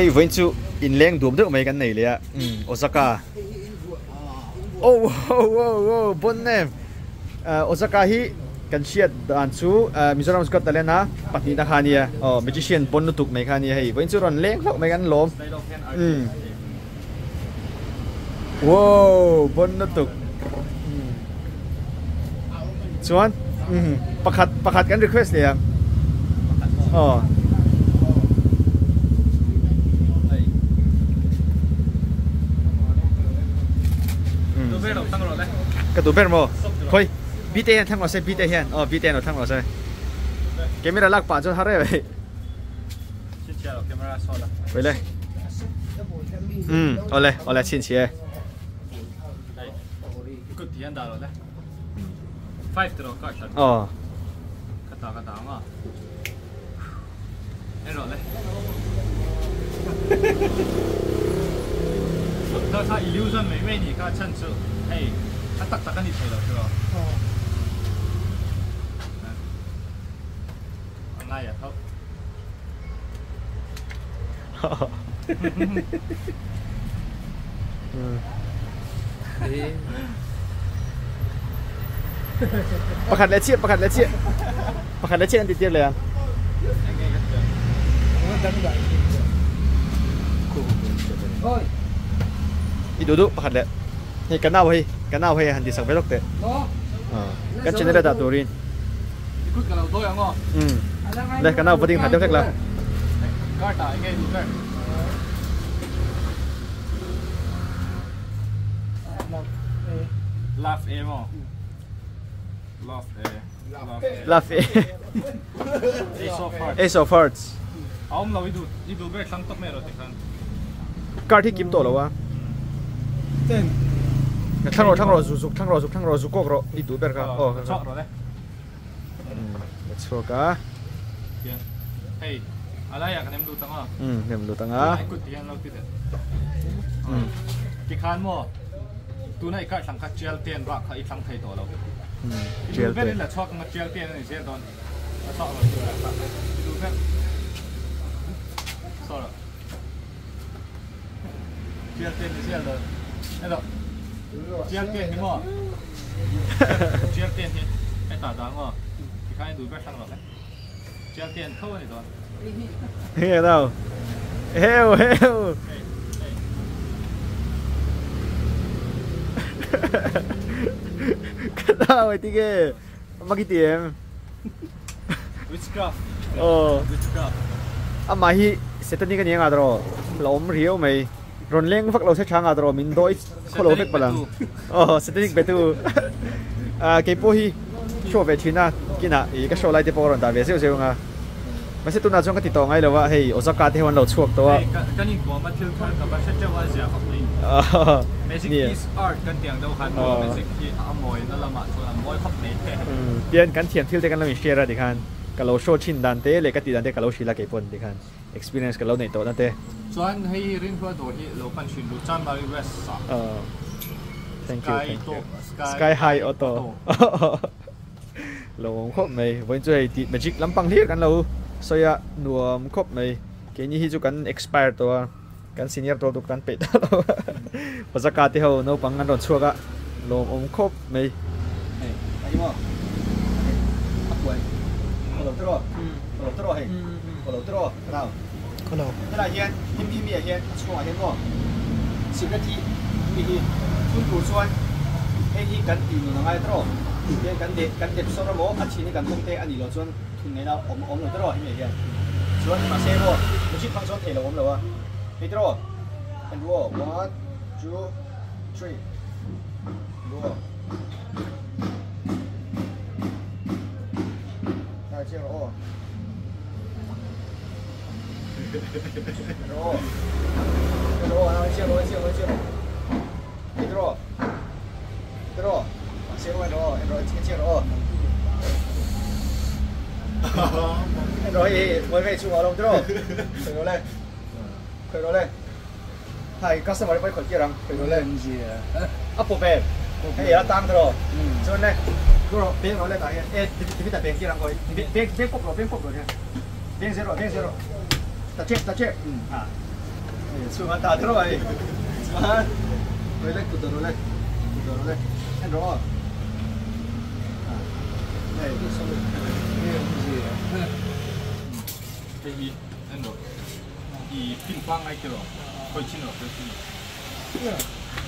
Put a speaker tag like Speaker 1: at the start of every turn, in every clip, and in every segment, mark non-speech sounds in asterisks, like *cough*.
Speaker 1: hey vẫn chú. In leng đuổi được mấy cái này liền ừ Osaka. Oh oh oh oh bon name à, Osaka hi kan siat dan chu à, Mizoram Scott talena pati na. Khania oh à. ờ, magician bon mấy mai này, hey vẫn chú ron leng lok mấy cái lom.
Speaker 2: Um
Speaker 1: wow bon nutuk ừ. chuan? Ừ, pakhat pakhat kan request le oh ờ. cái tủ bên mồ
Speaker 2: khôi
Speaker 1: bít tê hiện thằng nó sẽ bít tê hiện ờ bít tê nó thằng nó sẽ camera lắc bạn cho hết rồi vậy vậy đây ừ ole ole xin chị
Speaker 2: Five to rock,
Speaker 1: Oh.
Speaker 2: Kata kata mà. Em ờ. rồi đấy. Đó là illusion mấy mấy nhỉ, các chân sự. Hey. อ่한딱 닦아내입니다 그거안เ야컵
Speaker 1: ประคัดและเชียดประคัดและเชียดประคัดและเชียดติดเตียเลยอะอีดูดูประคัดและ thì cái nào hay cái nào hay hẳn thì sang về lúc đấy cái chuyện này đã tù rin
Speaker 3: đây cái nào vẫn định hạt tiếp khách là
Speaker 2: Love A mà Love A Love
Speaker 1: A
Speaker 2: Ace of Hearts
Speaker 1: Ace of Hearts
Speaker 2: Ông là đi đủ đi đủ bé sang tóc mẹ rồi thì khăn
Speaker 1: thăng rồi thăng rồi rủ rục thăng rồi rục thăng rồi rục cốc rồi đi tủ bên cả ờ chọn ờ,
Speaker 2: ờ. rồi đấy. Ừ,
Speaker 1: chọn cả.
Speaker 2: Hey alay à cái em lu tăng à?
Speaker 1: Ừ em lu tăng à anh
Speaker 2: cứ tiền lâu tiền ừ. Cái khăn mò tu này cái thằng khác chia tiền bạc cái thằng thầy tổ lâu
Speaker 1: ừ tiền.
Speaker 2: là chọn mà chia tiền này chia đòn. Chọn rồi chọn rồi tu chọn rồi chia tiền này chia đòn. Đấy rồi chia tiền thế mà chia tiền thế cái tả giá mà thì khai đuổi bắt sang rồi chia tiền thôi này rồi
Speaker 1: nghe đâu. Heo heo cái nào vậy tí cái mà cái tiền.
Speaker 2: Witchcraft. Ờ. Witchcraft.
Speaker 1: À mà hi sẽ tên cái gì ngay rồi? Lỏm riêu mày. รอนเล้งฟักเราใช้ช้างอาตรอมินโดยคนเราเฟกปลังอ๋อสตินิกเบตูอ่าเกปูฮีช่วเวชินะกินะอีก็ช่วไล่ที่ปกรณ์ตาเวเซียวเซียวงไม่ใช่ตุนั้จงก็ติดต่อไงเลยว่าเฮ้ยโอซากาที่วันเราช่วตัว
Speaker 2: กันนี่ผมมาเที่ยวทังกับประเทศเจ้าอาเซียครับนี่เมสิกอีสอาร์ตกันเตียงเดียวกันเมสิกที่อโมยนั่นละมาส่วนอโมยครับนี่
Speaker 1: เตียนกันเทียนเที่ยวกันแล้มีเชียร์อะไรดีกัน cái kalau show chín chin dante le kati dante kalau shila kepon dikan experience kalau nei to dante
Speaker 2: chuan hei rin hua do hi lo pan shin lu chan ba west sa.
Speaker 1: Thank you thank you.
Speaker 2: Sky high auto.
Speaker 1: Lo wong *laughs* khop mai voin chu magic ti magic lampang hi kan lo soya nuam khop mày cái ni hi chu kan expire to. Cần senior to duk kan pe ta lo pazaka te ho no pangan ron chuaka lo om khop mai ai ai mo
Speaker 2: กัน
Speaker 1: expire ตัวกัน
Speaker 3: senior
Speaker 1: ตัวตุกันเป็ดเราภาษากาที่เขาโนปังกันโดนชัวกะลงอมครบไหม Hey, ayo mo. Akwai. Kalau terus. Kalau terus hey. Kalau terus, kenal. ก็เรา Thế là hiền, him him hiền hiền, xuống hiền mo. Sự cái gì, cái gì, phun đủ xuân. Hey hi cần tìm nó ngay terus. Hiền cần đẹp, cần đẹp sau đó mo, anh chỉ 接着哦。接着哦，接着哦，接着哦，接着哦，接着哦，接着哦，接着。哦，接着。哦，接着哦，接着哦，接着哦。哈哈，接着哦，外面去玩了，接着哦，*laughs* 快着嘞，快着嘞，嗨，刚才我们快快接了，快着嘞，啊，宝贝。
Speaker 3: rồi,
Speaker 1: chia rồi. Đi rồi. Đi rồi. Chia rồi, rồi, rồi, chia chia rồi. Rồi, mới về chung ở đâu rồi. Khởi nó lên. Khởi nó lên. Hai customer phải khởi kia rằng, khởi nó lên. Apple Pay. Hay là tăng rồi. Cho nên, rồi, bên nó lên tại, ê, thì biết tại bên kia rằng rồi. Bên bên bên cốc rồi, bên cốc rồi nha. Bên zero, bên zero. Ta check, ta check. À. xuống ăn ta thế rồi xuống ăn rồi lên cụt đầu lên cụt đầu lên ăn rõ đây xong rồi
Speaker 2: cái gì anh rồi 이 빈방 할 때로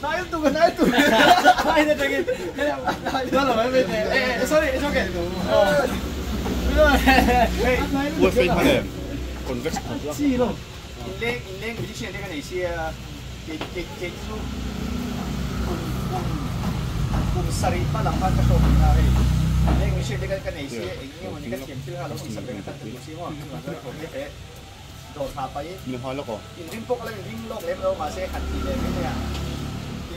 Speaker 1: 나이도 누구야? 나이도 누구야? 아니네 저기 그냥 나도 말
Speaker 3: 에이 소리 저게 What's your name?
Speaker 4: Convex Convex.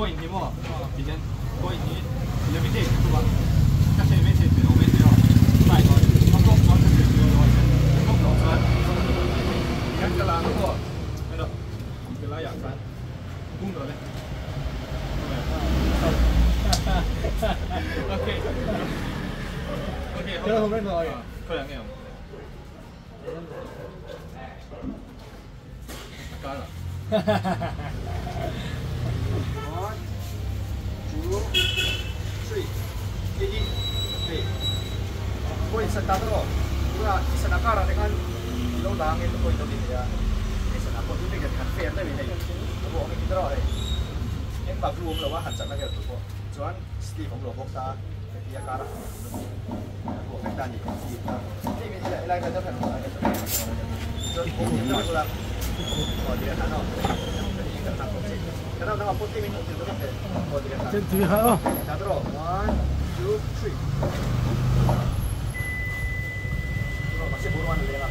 Speaker 2: 投影题目，提前投影题，你没听是吧？那谁没听？我没听啊。下一个，他说他是谁？我先，他说老三，看这蓝货，看到，给拉亚三，功德的。OK，OK，这个后面多少元？扣两元。干了。哈哈哈哈。
Speaker 1: ก็ยิ่งเฮ้ยคนสตาร์ทก็ตัวที่สนามก็รู้ได้กันเฟียร์ได้ไหมเนี่ยผมบอกให้คิดตลอดเลยเอ็มปากรวมหรือว่าหันจากนักเตะตัวจวนสตีของหลวงพงษ์ตาเป็นที่อาการะหลวงพงษ์ตาอยู่ที่ที่มีที่ไหนอะไรก็จะแผ่นหลวงตาจนผมเห็นตัวละก่อนที่จะทันเอา 그 다음 내가 포팀이 있는지 좀 보여드릴게요 자 들어 1,2,3 다시 보러 왔는데 내가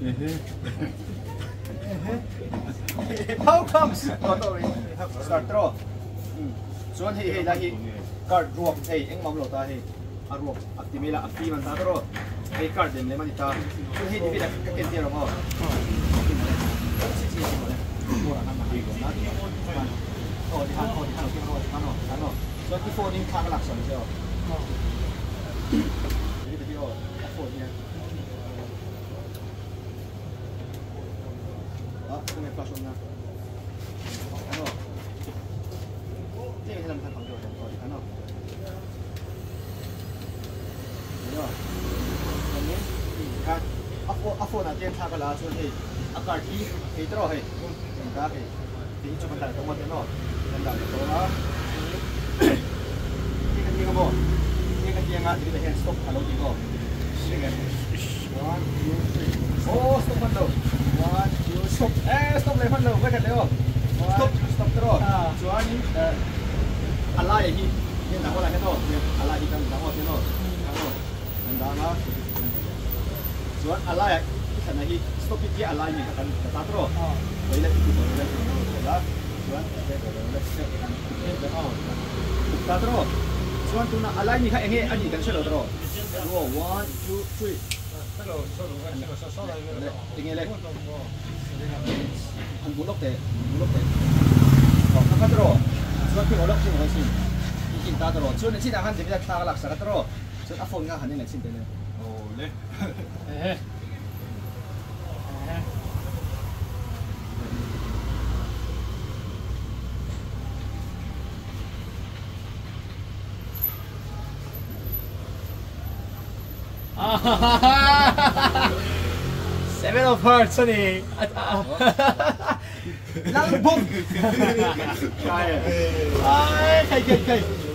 Speaker 1: Mm-hmm. How comes? Start draw. So he he he card draw. He eng mam lo ta he a draw. A ti mela a man ta he card dem le mani ta. So he di bi da ken ti ro ho. Oh, di ha, di ha, di ha, di ha, di ha, So di ha, oh. Di ha, oh di ha, oh di ha, oh. Di ha, di ha, di ha, di ha, di ha, Ah, kung may flash on na. Ano? Hindi kasi lang sa computer. O, ano? Ano? Ano? Kan, ako, ako na din sa kala so hey. Akar hi, hey tro hey. Ang ka hey. Di ito man talaga mo no. Ang dami to na. Hindi ka tinga mo. Hindi ka tinga di ka hand stop hello di ko. Sige. One, two, three. Oh, stop man daw. One, two, stop. Eh, stopเลยพันเร็วไปกันเ stop eh stop le fan lo kau kat leo stop stop terus. Soalan so ani eh hi ni nak bola kat tu ala hi kan dah kau sini Kau kan dan dah lah Soalan ala ya kan hi stop ti ala ni kat kan Terus. tu
Speaker 3: ah
Speaker 1: boleh lah lah so kan kat tu tu nak ala ni kan ini adik kan selo tu 1 2 3 네, 땡일렉 한 물럭대 물럭대 어, 카카드로 중학교 어렵지 원신 이긴 따더러 저는 지나 한 대비다 타가 락사가 들어 저 아폰가 하는 내 친대는
Speaker 2: 오네
Speaker 3: 네 아하하하 Seven of Hearts ni. At
Speaker 1: Lang bom.
Speaker 3: Ay, kay kay kay.